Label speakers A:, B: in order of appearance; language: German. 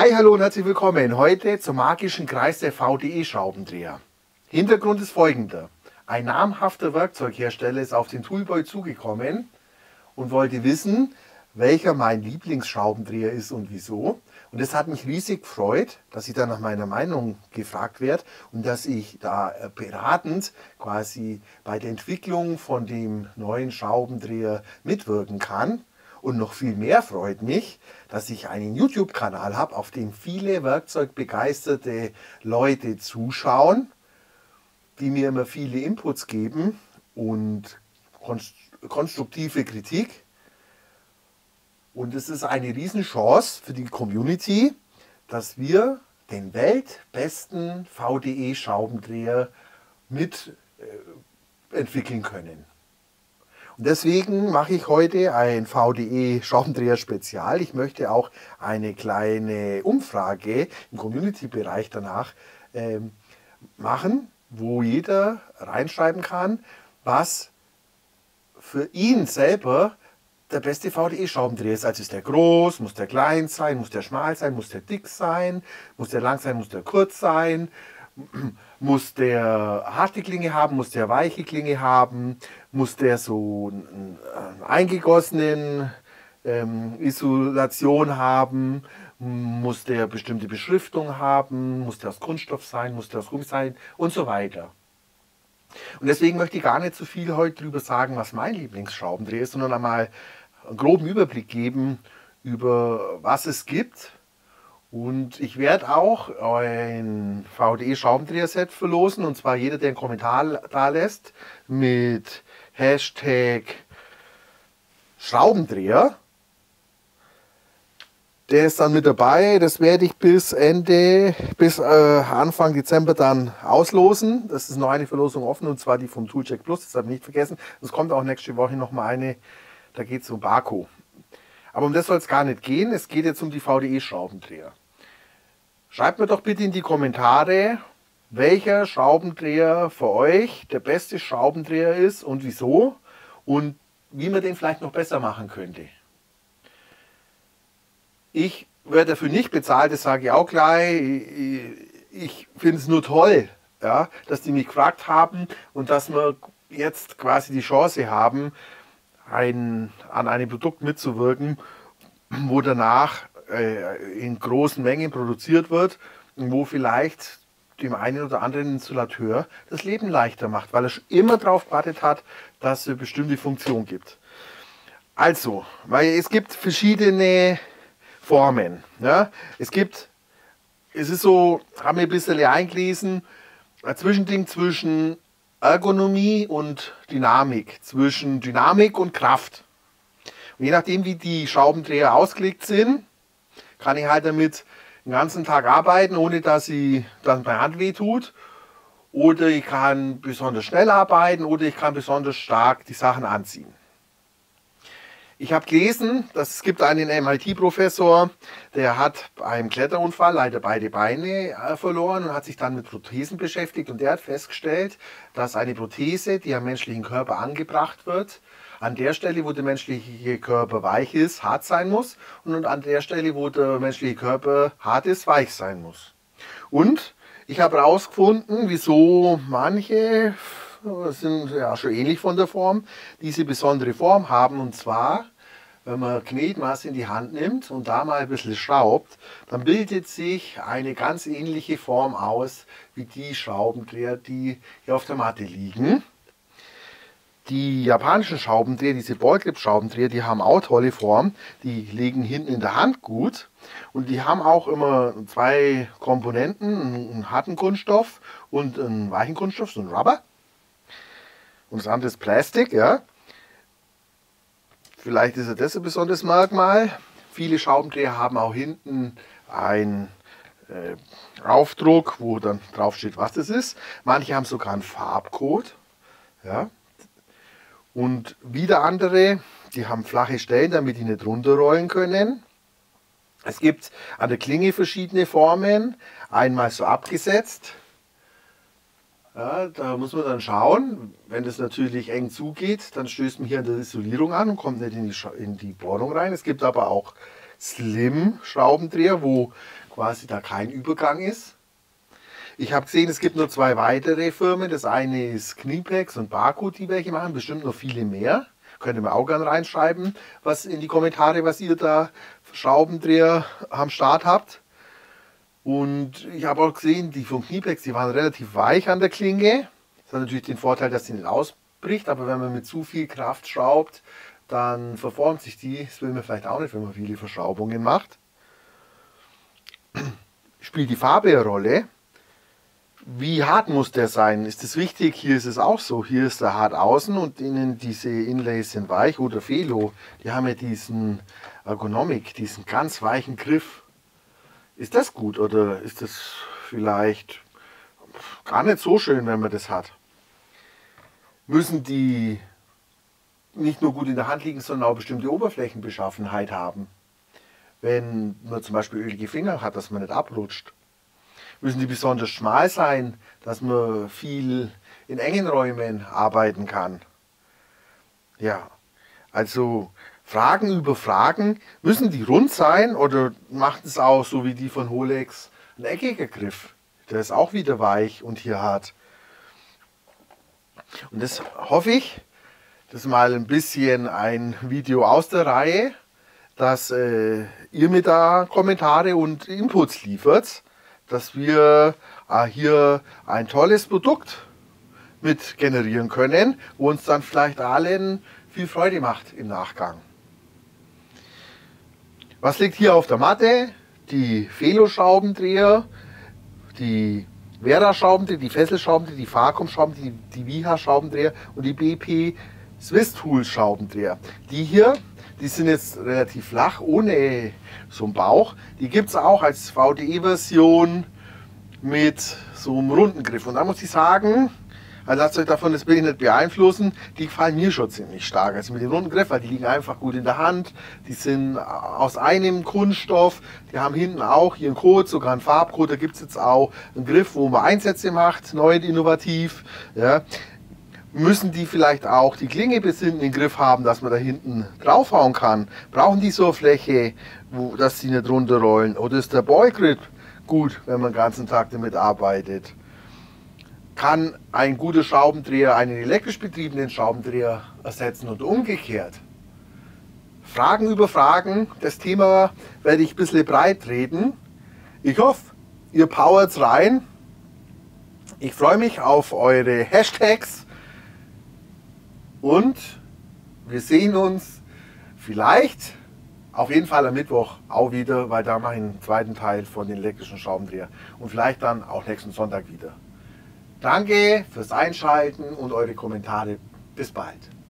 A: Hi, hallo und herzlich willkommen heute zum magischen Kreis der VDE-Schraubendreher. Hintergrund ist folgender. Ein namhafter Werkzeughersteller ist auf den Toolboy zugekommen und wollte wissen, welcher mein Lieblingsschraubendreher ist und wieso. Und es hat mich riesig gefreut, dass ich da nach meiner Meinung gefragt werde und dass ich da äh, beratend quasi bei der Entwicklung von dem neuen Schraubendreher mitwirken kann. Und noch viel mehr freut mich, dass ich einen YouTube-Kanal habe, auf dem viele werkzeugbegeisterte Leute zuschauen, die mir immer viele Inputs geben und konstruktive Kritik. Und es ist eine Riesenchance für die Community, dass wir den weltbesten VDE-Schraubendreher mit äh, entwickeln können. Deswegen mache ich heute ein VDE Schraubendreher Spezial. Ich möchte auch eine kleine Umfrage im Community-Bereich danach ähm, machen, wo jeder reinschreiben kann, was für ihn selber der beste VDE-Schraubendreher ist. Also ist der groß, muss der klein sein, muss der schmal sein, muss der dick sein, muss der lang sein, muss der kurz sein, muss der harte Klinge haben, muss der weiche Klinge haben, muss der so einen eingegossenen ähm, Isolation haben, muss der bestimmte Beschriftung haben, muss der aus Kunststoff sein, muss der aus Gummi sein? Und so weiter. Und deswegen möchte ich gar nicht so viel heute darüber sagen, was mein Lieblingsschraubendreher ist, sondern einmal einen groben Überblick geben über was es gibt und ich werde auch ein VDE-Schraubendreher-Set verlosen. Und zwar jeder, der einen Kommentar da lässt mit Hashtag Schraubendreher. Der ist dann mit dabei. Das werde ich bis Ende, bis äh, Anfang Dezember dann auslosen. Das ist noch eine Verlosung offen und zwar die vom Toolcheck Plus. Das habe ich nicht vergessen. Es kommt auch nächste Woche noch mal eine. Da geht es um Baku. Aber um das soll es gar nicht gehen. Es geht jetzt um die VDE-Schraubendreher. Schreibt mir doch bitte in die Kommentare, welcher Schraubendreher für euch der beste Schraubendreher ist und wieso und wie man den vielleicht noch besser machen könnte. Ich werde dafür nicht bezahlt, das sage ich auch gleich. Ich finde es nur toll, ja, dass die mich gefragt haben und dass wir jetzt quasi die Chance haben, ein, an einem Produkt mitzuwirken, wo danach in großen Mengen produziert wird, wo vielleicht dem einen oder anderen Installateur das Leben leichter macht, weil er schon immer darauf gewartet hat, dass es bestimmte Funktion gibt. Also, weil es gibt verschiedene Formen. Ja? Es gibt, es ist so, haben wir ein bisschen eingelesen, ein Zwischending zwischen Ergonomie und Dynamik, zwischen Dynamik und Kraft. Und je nachdem, wie die Schraubendreher ausgelegt sind, kann ich halt damit den ganzen Tag arbeiten, ohne dass, ich, dass meine Hand weh. Oder ich kann besonders schnell arbeiten oder ich kann besonders stark die Sachen anziehen. Ich habe gelesen, dass es gibt einen MIT-Professor, der hat beim Kletterunfall leider beide Beine äh, verloren und hat sich dann mit Prothesen beschäftigt und der hat festgestellt, dass eine Prothese, die am menschlichen Körper angebracht wird, an der Stelle, wo der menschliche Körper weich ist, hart sein muss und an der Stelle, wo der menschliche Körper hart ist, weich sein muss. Und ich habe herausgefunden, wieso manche sind ja schon ähnlich von der Form, diese besondere Form haben. Und zwar, wenn man Knetmasse in die Hand nimmt und da mal ein bisschen schraubt, dann bildet sich eine ganz ähnliche Form aus wie die Schraubendreher, die hier auf der Matte liegen. Die japanischen Schraubendreher, diese Ballgrip-Schraubendreher, die haben auch tolle Form. Die liegen hinten in der Hand gut. Und die haben auch immer zwei Komponenten, einen harten Kunststoff und einen weichen Kunststoff, so ein Rubber. Und das andere ist Plastik, ja. Vielleicht ist das ein besonderes Merkmal. Viele Schraubendreher haben auch hinten einen äh, Aufdruck, wo dann drauf steht, was das ist. Manche haben sogar einen Farbcode. Ja. Und wieder andere, die haben flache Stellen, damit die nicht runterrollen können. Es gibt an der Klinge verschiedene Formen. Einmal so abgesetzt. Ja, da muss man dann schauen. Wenn das natürlich eng zugeht, dann stößt man hier an der Isolierung an und kommt nicht in die, in die Bohrung rein. Es gibt aber auch Slim-Schraubendreher, wo quasi da kein Übergang ist. Ich habe gesehen, es gibt nur zwei weitere Firmen. Das eine ist Kniepex und Barcode, die welche machen, bestimmt noch viele mehr. Könnt ihr mir auch gerne reinschreiben, was in die Kommentare, was ihr da Schraubendreher am Start habt. Und ich habe auch gesehen, die von Kniepex, die waren relativ weich an der Klinge. Das hat natürlich den Vorteil, dass sie nicht ausbricht, aber wenn man mit zu viel Kraft schraubt, dann verformt sich die. Das will man vielleicht auch nicht, wenn man viele Verschraubungen macht. Spielt die Farbe eine Rolle? Wie hart muss der sein? Ist das wichtig? Hier ist es auch so. Hier ist er hart außen und innen diese Inlays sind weich. Oder Felo, die haben ja diesen Ergonomik, diesen ganz weichen Griff. Ist das gut oder ist das vielleicht gar nicht so schön, wenn man das hat? Müssen die nicht nur gut in der Hand liegen, sondern auch bestimmte Oberflächenbeschaffenheit haben? Wenn man zum Beispiel ölige Finger hat, dass man nicht abrutscht müssen die besonders schmal sein, dass man viel in engen Räumen arbeiten kann. Ja, also Fragen über Fragen, müssen die rund sein oder macht es auch so wie die von Holex ein eckiger Griff? Der ist auch wieder weich und hier hart. Und das hoffe ich, das ist mal ein bisschen ein Video aus der Reihe, dass äh, ihr mir da Kommentare und Inputs liefert dass wir äh, hier ein tolles Produkt mit generieren können, wo uns dann vielleicht allen viel Freude macht im Nachgang. Was liegt hier auf der Matte? Die Felo-Schraubendreher, die Vera-Schraubendreher, die Fesselschraubendreher, die Facom-Schraubendreher, die, die Viha-Schraubendreher und die BP Swiss Tool Schraubendreher. Die hier, die sind jetzt relativ flach, ohne so einen Bauch. Die gibt es auch als VDE-Version mit so einem runden Griff. Und da muss ich sagen, also lasst euch davon das Bild nicht beeinflussen, die gefallen mir schon ziemlich stark. Also mit dem runden Griff, weil die liegen einfach gut in der Hand. Die sind aus einem Kunststoff. Die haben hinten auch ihren Code, sogar einen Farbcode. Da gibt es jetzt auch einen Griff, wo man Einsätze macht, neu und innovativ. Ja müssen die vielleicht auch die Klinge bis hinten im Griff haben, dass man da hinten draufhauen kann? Brauchen die so eine Fläche, wo, dass sie nicht runterrollen? Oder ist der Boygrip gut, wenn man den ganzen Tag damit arbeitet? Kann ein guter Schraubendreher einen elektrisch betriebenen Schraubendreher ersetzen und umgekehrt? Fragen über Fragen. Das Thema werde ich ein bisschen breit reden. Ich hoffe, ihr powert rein. Ich freue mich auf eure Hashtags und wir sehen uns vielleicht auf jeden Fall am Mittwoch auch wieder, weil da mache ich einen zweiten Teil von den elektrischen Schraubendreher. Und vielleicht dann auch nächsten Sonntag wieder. Danke fürs Einschalten und eure Kommentare. Bis bald.